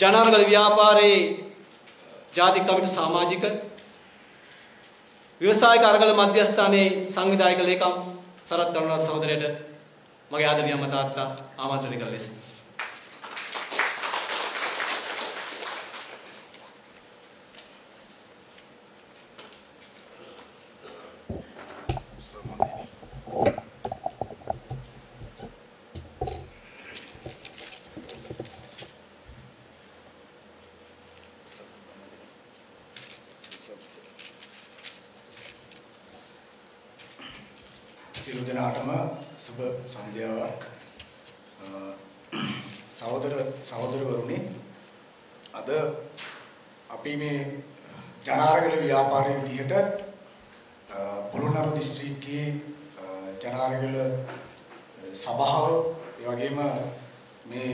ජනාරගල ව්‍යාපාරයේ ජාතික කමිටු සමාජික ව්‍යවසායික අරගල මධ්‍යස්ථානයේ සංවිධායක ලේකම් සරත් කරුණාරත්න සහෝදරයට මගේ ආදරණීය අම්මා තාත්තා ආමන්ත්‍රණය කළ ලෙස. සන්ධ්‍යාවක් අ, සහෝදර සහෝදරවරුනි අද අපි මේ ජනාරගල ව්‍යාපාරයේ විදිහට අ, පොළොන්නරු දිස්ත්‍රික්කයේ අ, ජනාරගල සභාව ඒ වගේම මේ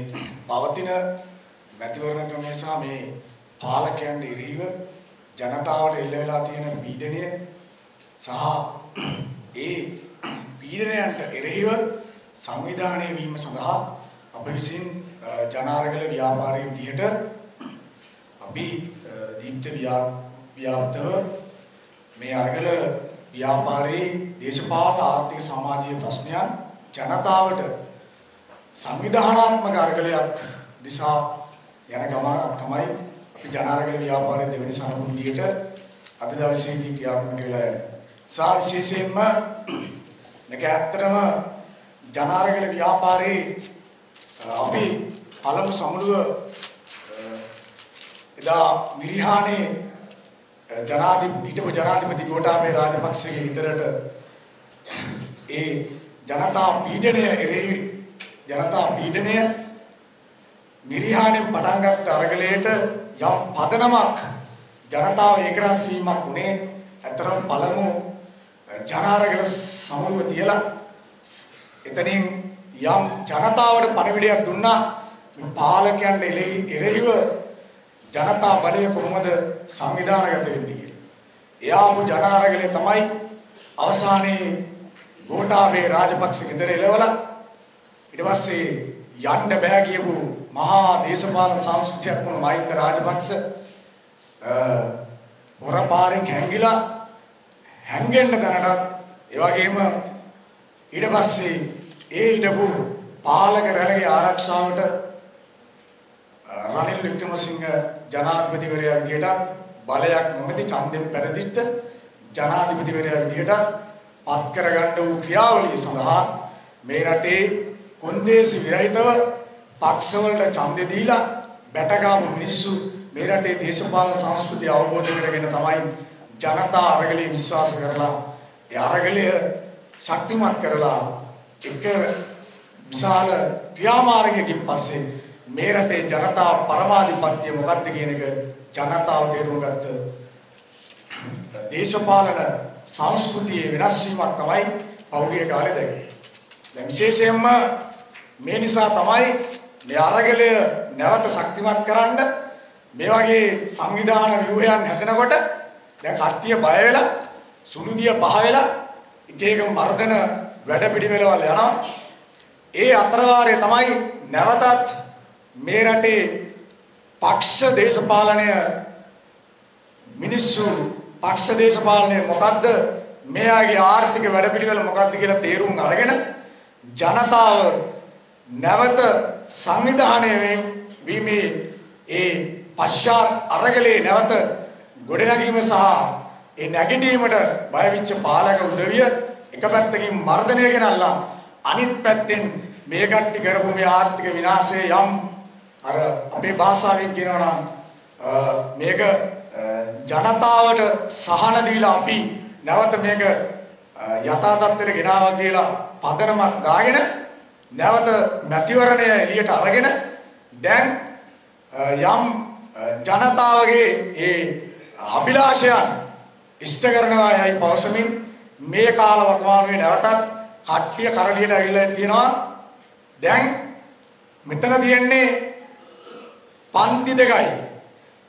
පවතින මැතිවරණ ක්‍රමය සහ මේ පාලකයන්ට එරෙහිව ජනතාවට එල්ල වෙලා තියෙන පීඩනය සහ ඒ පීඩනයන්ට එරෙහිව සංවිධානය වීම සඳහා අප විසින් අ, ජනාරගල ව්‍යාපාරයේ විදිහට අපි අ, දීප්ත ව්‍යා- ව්‍යාප්තව මේ අරගල ව්‍යාපාරයේ දේශපාලන ආර්ථික සමාජීය ප්‍රශ්නයන් ජනතාවට සංවිධානාත්මක අරගලයක් දිසා යන ගමනක් තමයි අපි ජනාරගල ව්‍යාපාරයේ දෙවෙනි සනු විදිහට අද දවසේදී ක්‍රියාත්මක වෙලා යන්නේ. සා විශේෂයෙන්ම මේක ඇත්තටම ජනාරගල ව්‍යාපාරයේ අ, අපි පළමු සමුළුව අ, එදා මිරිහානේ අ, ජනාධිපති හිටපු ජනාධිපති ගෝඨාභය රාජපක්ෂගේ ඉදරට ඒ ජනතා පීඩනය එරෙහි ජනතා පීඩනය මිරිහානෙන් පටන් ගත්ත අරගලයට යම් පදනමක් ජනතාව ඒකරස් වීමක් උනේ අතරම පළමු ජනාරගල සමුළුව තියලා එතනින් යම් ජනතාවට පණිවිඩයක් දුන්නා මේ පාලකයන්ට එලෙහි එරෙහිව ජනතා බලය කොහොමද සංවිධානගත වෙන්නේ කියලා. එයාපු ජනාරගලේ තමයි අවසානයේ ගෝඨාභය රාජපක්ෂ ගෙදර එළවලා ඊට පස්සේ යන්න බෑ කියපු මහා දේශපාලන සංස්කෘතියක් වුණු මහින්ද රාජපක්ෂ හොරපාරෙන් හැංගිලා හැංගෙන්න තැනටත් ඒ වගේම ඊට පස්සේ ඒ හිටපු පාලක රැළගේ ආරක්ෂාවට රනිල් වික්‍රමසිංහ ජනාධිපතිවරයා විදිහටත් බලයක් නොමැති ඡන්දෙන් පෙරදිච්ච ජනාධිපතිවරයා විදිහටත් පත් කරගන්න වූ ක්‍රියාවලිය සඳහා මේ රටේ කොන්දේසි විරහිතව පක්ෂවලට ඡන්දෙ දීලා බැටගාපු මිනිස්සු මේ රටේ දේශපාලන සංස්කෘතිය අවබෝධ කරගෙන තමයි ජනතා අරගලයේ විශ්වාස කරලා ඒ අරගලය ශක්තිමත් කරලා එක විශාල ක්‍රියාමාර්ගයකින් පස්සේ මේ රටේ ජනතා පරමාධිපත්‍ය මොකක්ද කියන එක ජනතාව තේරුම් ගත්ත දේශපාලන සංස්කෘතියේ වෙනස් වීමක් තමයි පෞද්ගලික කාලේ දැක්කේ. දැන් විශේෂයෙන්ම මේ නිසා තමයි මේ අරගලය නැවත ශක්තිමත් කරන්න මේ වගේ සංවිධාන ව්‍යුහයන් හැදෙනකොට දැන් කට්ටිය බය වෙලා සුළුදිය පහ වෙලා එක එක මර්ධන වැඩ පිළිවෙලවල් යනවා. ඒ අතරවාරයේ තමයි නැවතත් මේ රටේ පක්ෂ දේශපාලනය මිනිස්සු පක්ෂ දේශපාලනය මොකද්ද මෙයාගේ ආර්ථික වැඩපිළිවෙල මොකද්ද කියලා තේරුම් අරගෙන ජනතාව නැවත සංවිධානය වීමේ ඒ පශ්චාත් අරගලේ නැවත ගොඩනැගීම සහ ඒ නැගිටීමට බයවිච්ච පාලක උදවිය එක පැත්තකින් මර්ධනය ගෙනල්ලා අනිත් පැත්තෙන් මේ කට්ටි කරපු මේ ආර්ථික විනාශය යම් අර අපේ භාෂාවෙන් කියනවා නම් මේක ජනතාවට සහන දීලා අපි නැවත මේක යථා තත්ත්වයට ගෙනාවා කියලා පදනමක් දාගෙන නැවත මැතිවරණය එළියට අරගෙන දැන් යම් ජනතාවගේ ඒ අභිලාෂයන් ඉෂ්ට කරනවා යයි පවසමින් මේ කාල වකවානුවේ නැවතත් කට්ටිය කරලියට ඇවිල්ලා තියෙනවා. දැන් මෙතන තියෙන්නේ පන්ති දෙකයි.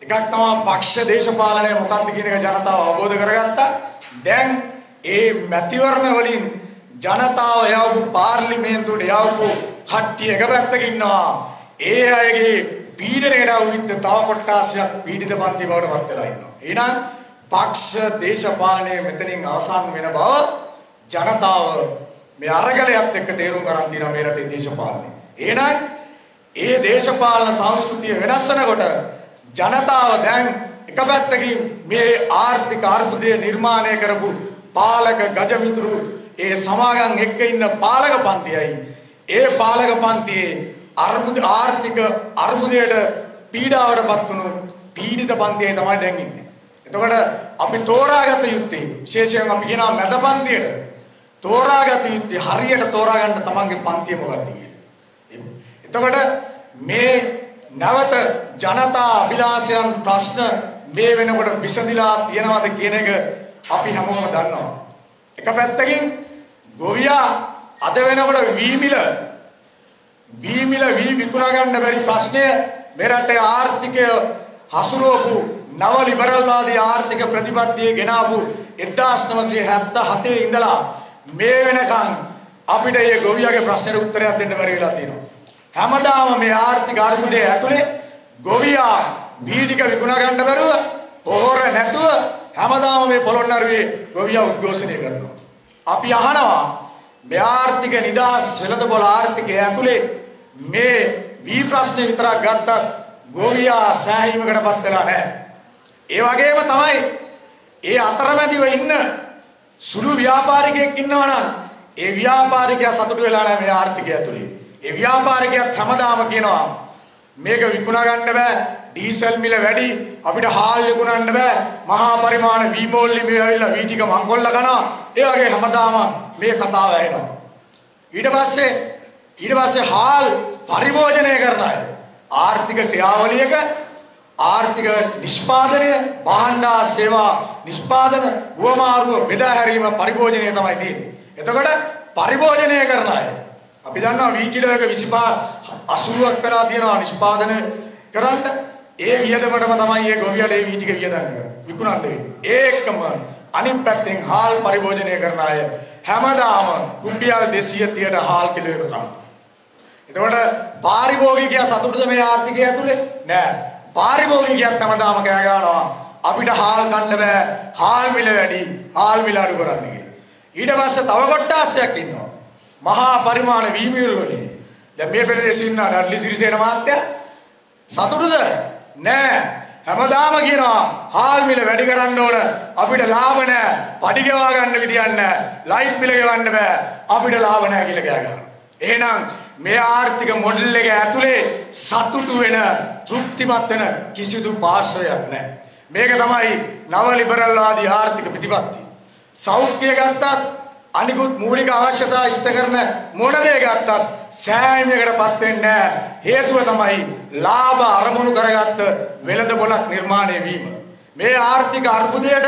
එකක් තමයි පක්ෂ දේශපාලනය මොකක්ද කියන එක ජනතාව අවබෝධ කරගත්තා. දැන් ඒ මැතිවරණ වලින් ජනතාව යවපු පාර්ලිමේන්තුවට යවපු කට්ටිය එක පැත්තක ඉන්නවා. ඒ අයගේ පීඩනයට අවුවිද්ද තව කොට්ටාසයක් පීඩිත පන්ති බවට පත් වෙලා ඉන්නවා. එහෙනම් පක්ෂ දේශපාලනය මෙතනින් අවසන් වෙන බව ජනතාව මේ අරගලයත් එක්ක තේරුම් ගන්න තියෙනවා මේ රටේ දේශපාලනය. එහෙනම් ඒ දේශපාලන සංස්කෘතිය වෙනස් වෙනකොට ජනතාව දැන් එක පැත්තකින් මේ ආර්ථික අර්බුදය නිර්මාණය කරපු පාලක ගජමිතුරු ඒ සමාගම් එක්ක ඉන්න පාලක පන්තියයි ඒ පාලක පන්තියේ අර්බුද ආර්ථික අර්බුදයට පීඩාවටපත් වුණු පීඩිත පන්තියයි තමයි දැන් ඉන්නේ. එතකොට අපි තෝරාගත යුත්තේ විශේෂයෙන් අපි කියනවා මැද පන්තියට තෝරාගත යුත්තේ හරියට තෝරා ගන්න තමන්ගේ පන්තිය මොකක්ද කියලා. එතකොට මේ නැවත ජනතා අභිලාෂයන් ප්‍රශ්න මේ වෙනකොට විසඳිලා තියෙනවද කියන එක අපි හැමෝම දන්නවා. එක පැත්තකින් ගොවියා අද වෙනකොට වීමිල වීමිල වී විකුණා ගන්න බැරි ප්‍රශ්නය මේ රටේ ආර්ථිකය හසුරුවපු නව ලිබරල්වාදී ආර්ථික ප්‍රතිපත්තිය ගෙනාවු 1977 ඉඳලා මේ වෙනකන් අපිට මේ ගොවියාගේ ප්‍රශ්නෙට උත්තරයක් දෙන්න බැරි වෙලා තියෙනවා. හැමදාම මේ ආර්ථික අර්බුදයේ ඇතුලේ ගොවියා වී ටික විකුණා ගන්න බැරුව පොහොර නැතුව හැමදාම මේ පොළොන්නරුවේ ගොවියා උද්ඝෝෂණය කරනවා. අපි අහනවා මේ ආර්ථික නිදහස් වෙළඳපොළ ආර්ථිකය ඇතුලේ මේ වී ප්‍රශ්නේ විතරක් ගත්තත් ගොවියා සෑහීමකටපත් වෙලා නැහැ. ඒ වගේම තමයි ඒ අතරමැදිව ඉන්න සුළු ව්‍යාපාරිකයෙක් ඉන්නවනම් ඒ ව්‍යාපාරිකයා සතුටු වෙලා නැහැ මේ ආර්ථිකය ඇතුලේ. ඒ ව්‍යාපාරිකයාත් හැමදාම කියනවා මේක විකුණා ගන්න බෑ ඩීසල් මිල වැඩි අපිට හාල් විකුණන්න බෑ මහා පරිමාණ වී මෝල්ලි මේ ඇවිල්ලා වී ටික මංකොල්ල කනවා ඒ වගේ හැමදාම මේ කතාව ඇහෙනවා ඊට පස්සේ ඊට පස්සේ හාල් පරිභෝජනය කරන අය ආර්ථික ක්‍රියාවලියක ආර්ථික නිෂ්පාදනය භාණ්ඩා සේවා නිෂ්පාදන වුවමාරුව බෙදා හැරීම පරිභෝජනය තමයි තියෙන්නේ. එතකොට පරිභෝජනය කරන අය අපි දන්නවා වී කිලෝ එක 25 80ක් වෙලා තියෙනවා නිෂ්පාදනය කරන්න. ඒ වියදමටම තමයි මේ ගොවියට ඒ වී ටික වියදම් කරන්නේ විකුණන්න වෙන්නේ. ඒකම අනිත් පැත්තෙන් හාල් පරිභෝජනය කරන අය හැමදාම රුපියල් 230ට හාල් කිලෝ එක කනවා එතකොට පාරිභෝගිකයා සතුටුද මේ ආර්ථිකය ඇතුලේ? නෑ. පාරිභෝගිකයත් හැමදාම කෑ ගන්නවා. අපිට හාල් කන්න බෑ. හාල් මිල වැඩි. හාල් මිල අඩු කරන්න කියලා. ඊට පස්සේ තව කොට්ටාසයක් ඉන්නවා. මහා පරිමාණ වීමියල් වලින්. දැන් මේ ප්‍රදේශේ ඉන්න ඩඩ්ලි සිරිසේන මහත්තයා සතුටුද? නෑ. හැමදාම කියනවා හාල් මිල වැඩි කරන්න ඕන. අපිට ලාභ නෑ. පඩි ගෙවා ගන්න විදියක් නෑ. ලයිට් බිල ගෙවන්න බෑ. අපිට ලාභ නෑ කියලා කෑ ගන්නවා. එහෙනම් මේ ආර්ථික මොඩල් එක ඇතුලේ සතුටු වෙන තෘප්තිමත් වෙන කිසිදු පාර්ශවයක් නැහැ. මේක තමයි නව ලිබරල් ආදී ආර්ථික ප්‍රතිපත්තිය. සෞඛ්‍ය ගත්තත් අනිකුත් මූලික අවශ්‍යතා ඉෂ්ට කරන මොන දේ ගත්තත් සෑහීමකටපත් වෙන්නේ නැහැ. හේතුව තමයි ලාභ අරමුණු කරගත්ත වෙළඳ පොලක් නිර්මාණය වීම. මේ ආර්ථික අර්බුදයට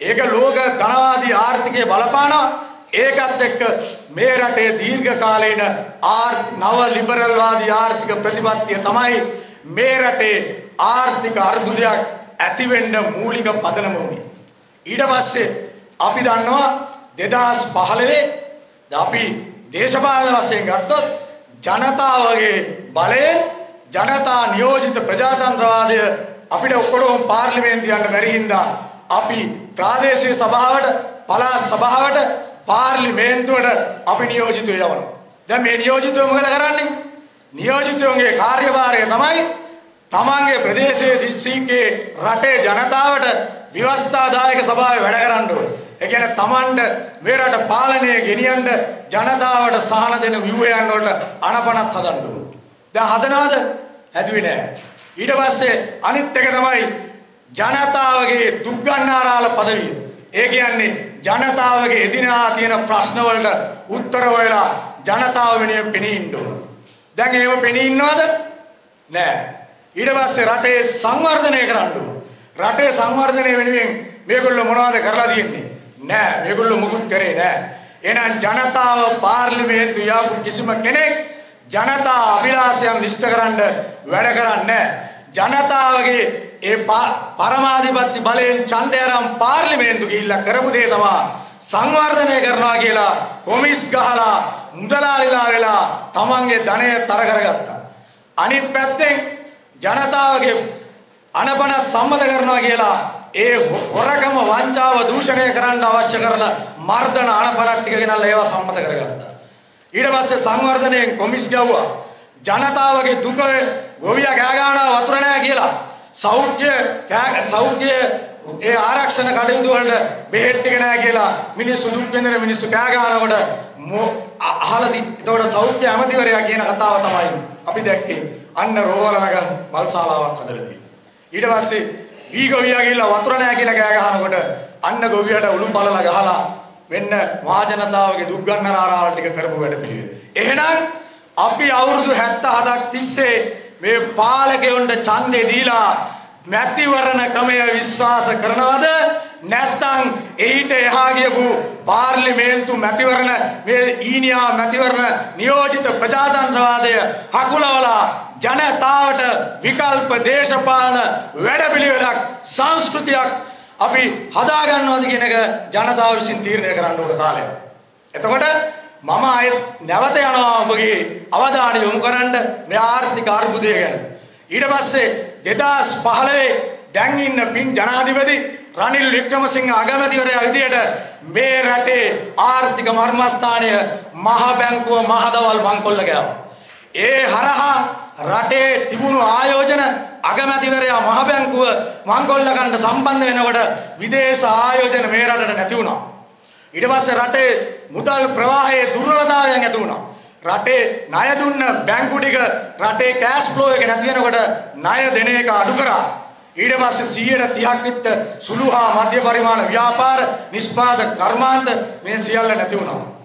ඒක ලෝක ධනවාදී ආර්ථිකයේ බලපානවා ඒකත් එක්ක මේ රටේ දීර්ඝ කාලීන නව ලිබරල් වාදී ආර්ථික ප්‍රතිපත්තිය තමයි මේ රටේ ආර්ථික අර්බුදයක් ඇති වෙන්න මූලික පදනම වුනේ. ඊට පස්සේ අපි දන්නවා 2015 අපි දේශපාලන වශයෙන් ගත්තොත් ජනතාවගේ බලයෙන් ජනතා නියෝජිත ප්‍රජාතන්ත්‍රවාදය අපිට ඔක්කොම පාර්ලිමේන්තු යන්න බැරි හින්දා අපි ප්‍රාදේශීය සභාවට පළාත් සභාවට පාර්ලිමේන්තුවට අපි නියෝජිතව යවනවා. දැන් මේ නියෝජිතව මොකද කරන්නේ? නියෝජිතවගේ කාර්යභාරය තමයි තමන්ගේ ප්‍රදේශයේ දිස්ත්‍රික්කයේ රටේ ජනතාවට ව්‍යවස්ථාදායක සභාවේ වැඩ කරන්න ඕනේ. ඒ කියන්නේ තමන්ට මේ රට පාලනය ගෙනියන්න ජනතාවට සහන දෙන ව්‍යුහයන් වලට අනපනත් හදන්න ඕනේ. දැන් හදනවද? හැදුවේ නෑ. ඊට පස්සේ අනිත් එක තමයි ජනතාවගේ දුක් ගන්නාරාල পদවිය. ඒ කියන්නේ ජනතාවගේ එදිනා තියෙන ප්‍රශ්න වලට උත්තර හොයලා ජනතාව වෙනුවෙන් පෙනී ඉන්න ඕන. දැන් එහෙම පෙනී ඉන්නවද? නෑ. ඊට පස්සේ රටේ සංවර්ධනය කරන්න ඕන. රටේ සංවර්ධනය වෙනුවෙන් මේගොල්ලෝ මොනවද කරලා තියෙන්නේ? නෑ. මේගොල්ලෝ මුකුත් කරේ නෑ. එහෙනම් ජනතාව පාර්ලිමේන්තු යාපු කිසිම කෙනෙක් ජනතා අභිලාෂයන් ඉෂ්ට කරන්න වැඩ කරන්නේ ජනතාවගේ ඒ පරමාධිපත්‍ය බලයෙන් ඡන්දය අරන් පාර්ලිමේන්තු ගිහිල්ලා කරපු දේ තමයි සංවර්ධනය කරනවා කියලා කොමිස් ගහලා මුදලාලිලා වෙලා තමන්ගේ ධනය තර කරගත්තා. අනිත් පැත්තෙන් ජනතාවගේ අනපනත් සම්මත කරනවා කියලා ඒ හොරකම වංචාව දූෂණය කරන්න අවශ්‍ය කරන මර්ධන අනපනත් ටික ගෙනල්ලා ඒවා සම්මත කරගත්තා. ඊට පස්සේ සංවර්ධනයෙන් කොමිස් ගැව්වා. ජනතාවගේ දුක ගොවියා කෑ ගන්නවා වතුර නැහැ කියලා. සෞඛ්‍ය සෞඛ්‍ය ඒ ආරක්ෂණ කටයුතු වලට බෙහෙත් ටික නැහැ කියලා මිනිස්සු දුක් විඳින මිනිස්සු කෑ ගන්නකොට අහලා එතකොට සෞඛ්‍ය ඇමතිවරයා කියන කතාව තමයි අපි දැක්කේ. අන්න රෝවලනක මල්ශාලාවක් හදලා තියෙනවා. ඊට පස්සේ ඊ ගොවියා ගිහිල්ලා වතුර නැහැ කියලා කෑ ගහනකොට අන්න ගොවියට උණු බලලා ගහලා මෙන්න මහජනතාවගේ දුක් ගන්න ආරාල ටික කරපු වැඩ පිළිවෙල. එහෙනම් අපි අවුරුදු 77ක් තිස්සේ මේ පාලකයන්ට ඡන්දේ දීලා මැතිවරණ ක්‍රමය විශ්වාස කරනවද නැත්නම් එහිට එහා ගියපු පාර්ලිමේන්තු මැතිවරණ මේ ඊනියා මැතිවරණ නියෝජිත ප්‍රජාතන්ත්‍රවාදය හකුලවලා ජනතාවට විකල්ප දේශපාලන වැඩපිළිවෙලක් සංස්කෘතියක් අපි හදාගන්නවද කියන එක ජනතාව විසින් තීරණය කරන්න ඕන කාලයක්. එතකොට මම ආයෙත් නැවත යනවා ඔබගේ අවධානය යොමු කරන්න මේ ආර්ථික අර්බුදය ගැන. ඊට පස්සේ 2015 දැන් ඉන්න පින් ජනාධිපති රනිල් වික්‍රමසිංහ අගමැතිවරයා විදියට මේ රටේ ආර්ථික මර්මස්ථානය මහ බැංකුව මහදවල් මංකොල්ල ගෑවා. ඒ හරහා රටේ තිබුණු ආයෝජන අගමැතිවරයා මහ බැංකුව මංකොල්ල ගන්න සම්බන්ධ වෙනකොට විදේශ ආයෝජන මේ රටට නැති වුණා. ඊට පස්සේ රටේ මුදල් ප්‍රවාහයේ දුර්වලතාවයන් ඇති වුණා. රටේ ණය දුන්න බැංකු ටික රටේ කෑෂ් ෆ්ලෝ එක නැති වෙනකොට ණය දෙන එක අඩු කරා. ඊට පස්සේ 130ක් විත්ත සුළු හා මධ්‍ය පරිමාණ ව්‍යාපාර නිෂ්පාදක කර්මාන්ත මේ සියල්ල නැති වුණා.